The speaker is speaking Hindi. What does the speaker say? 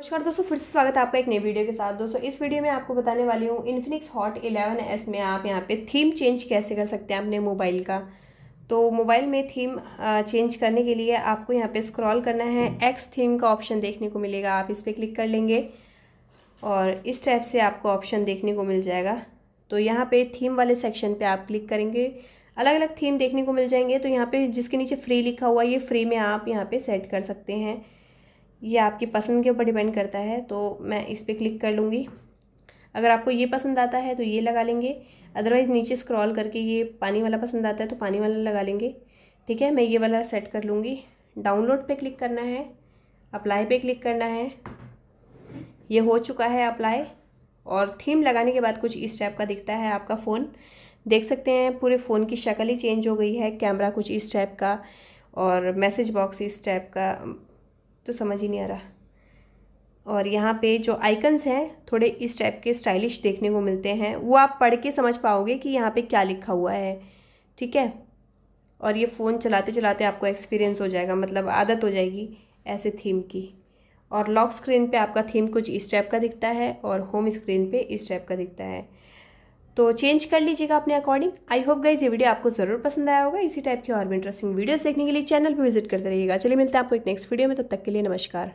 नमस्कार दोस्तों, फिर से स्वागत है आपका एक नई वीडियो के साथ। दोस्तों, इस वीडियो में आपको बताने वाली हूँ इन्फिनिक्स हॉट 11s में आप यहाँ पे थीम चेंज कैसे कर सकते हैं अपने मोबाइल का। तो मोबाइल में थीम चेंज करने के लिए आपको यहाँ पे स्क्रॉल करना है। एक्स थीम का ऑप्शन देखने को मिलेगा, आप इस पर क्लिक कर लेंगे और इस टाइप से आपको ऑप्शन देखने को मिल जाएगा। तो यहाँ पर थीम वाले सेक्शन पर आप क्लिक करेंगे। अलग अलग थीम देखने को मिल जाएँगे। तो यहाँ पर जिसके नीचे फ्री लिखा हुआ ये फ्री में आप यहाँ पर सेट कर सकते हैं। ये आपकी पसंद के ऊपर डिपेंड करता है तो मैं इस पर क्लिक कर लूँगी। अगर आपको ये पसंद आता है तो ये लगा लेंगे। अदरवाइज़ नीचे स्क्रॉल करके ये पानी वाला पसंद आता है तो पानी वाला लगा लेंगे। ठीक है, मैं ये वाला सेट कर लूँगी। डाउनलोड पे क्लिक करना है अप्लाई पे क्लिक करना है। ये हो चुका है अप्लाई और थीम लगाने के बाद कुछ इस टाइप का दिखता है आपका फ़ोन देख सकते हैं, पूरे फ़ोन की शक्ल ही चेंज हो गई है कैमरा कुछ इस टाइप का, और मैसेज बॉक्स इस टाइप का। तो समझ ही नहीं आ रहा। और यहाँ पे जो आइकन्स हैं, थोड़े इस टाइप के स्टाइलिश देखने को मिलते हैं। वो आप पढ़ के समझ पाओगे कि यहाँ पे क्या लिखा हुआ है, ठीक है? और ये फ़ोन चलाते चलाते आपको एक्सपीरियंस हो जाएगा मतलब आदत हो जाएगी ऐसे थीम की। और लॉक स्क्रीन पे आपका थीम कुछ इस टाइप का दिखता है और होम स्क्रीन पे इस टाइप का दिखता है। तो चेंज कर लीजिएगा अपने अकॉर्डिंग आई होप गाइज़ ये वीडियो आपको ज़रूर पसंद आया होगा। इसी टाइप की और भी इंटरेस्टिंग वीडियोस देखने के लिए चैनल पर विज़िट करते रहिएगा। चलिए मिलते हैं आपको एक नेक्स्ट वीडियो में। तब तक के लिए नमस्कार।